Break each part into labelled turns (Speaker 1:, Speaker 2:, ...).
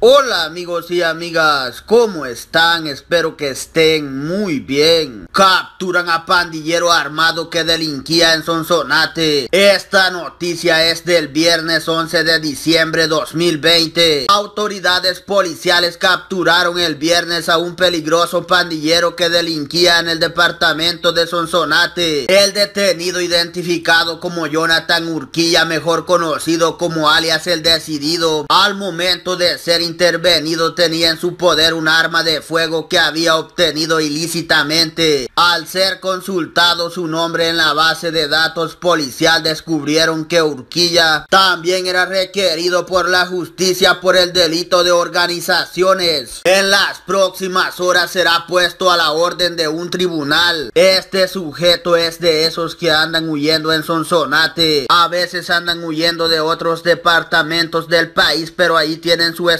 Speaker 1: Hola amigos y amigas, ¿cómo están? Espero que estén muy bien. Capturan a pandillero armado que delinquía en Sonsonate. Esta noticia es del viernes 11 de diciembre 2020. Autoridades policiales capturaron el viernes a un peligroso pandillero que delinquía en el departamento de Sonsonate. El detenido identificado como Jonathan Urquilla, mejor conocido como alias el decidido, al momento de ser intervenido tenía en su poder un arma de fuego que había obtenido ilícitamente. Al ser consultado su nombre en la base de datos policial descubrieron que Urquilla también era requerido por la justicia por el delito de organizaciones. En las próximas horas será puesto a la orden de un tribunal. Este sujeto es de esos que andan huyendo en Sonsonate. A veces andan huyendo de otros departamentos del país pero ahí tienen su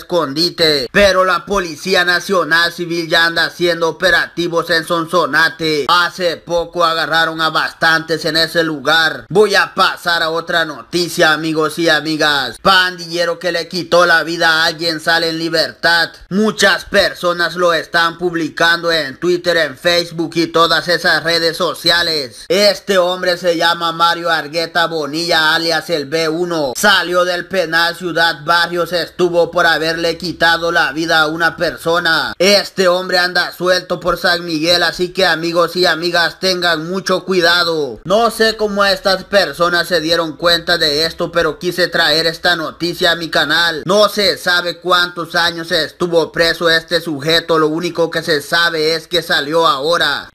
Speaker 1: pero la Policía Nacional Civil ya anda haciendo operativos en Sonsonate. Hace poco agarraron a bastantes en ese lugar. Voy a pasar a otra noticia, amigos y amigas. Pandillero que le quitó la vida a alguien sale en libertad. Muchas personas lo están publicando en Twitter, en Facebook y todas esas redes sociales. Este hombre se llama Mario Argueta Bonilla, alias el B1. Salió del penal Ciudad Barrios, estuvo por quitado la vida a una persona. Este hombre anda suelto por San Miguel, así que amigos y amigas tengan mucho cuidado. No sé cómo estas personas se dieron cuenta de esto, pero quise traer esta noticia a mi canal. No se sabe cuántos años estuvo preso este sujeto, lo único que se sabe es que salió ahora.